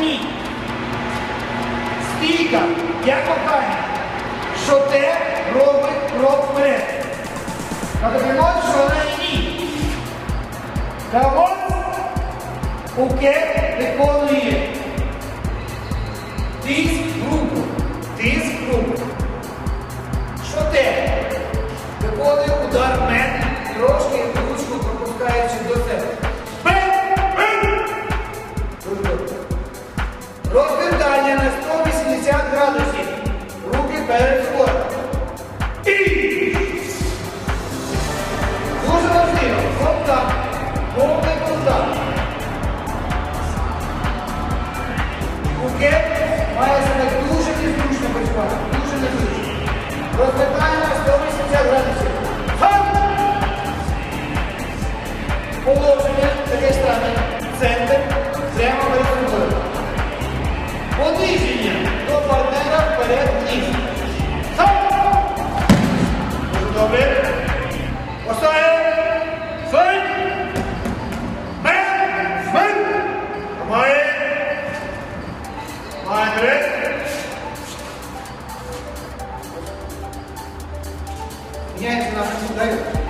ні. Стійка, як кохання. Що те робить крок вперед. Категорія, що вона ні. Кавон Уке виконує. Тиск Розвертання на Пониження до партнера вперед-вниз. Хоп! Дуже добре. Поставив. Стой. Мен. Мен. Тримає. Має вперед. Міняється на даю.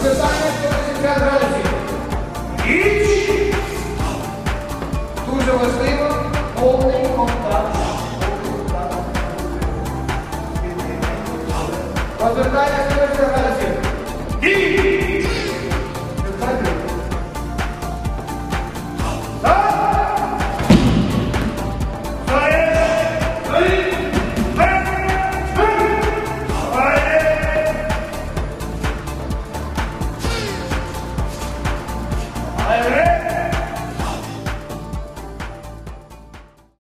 Розвертання 180 градусів. Іч. Дуже важливо повний контакт. Повний контакт. Розвертання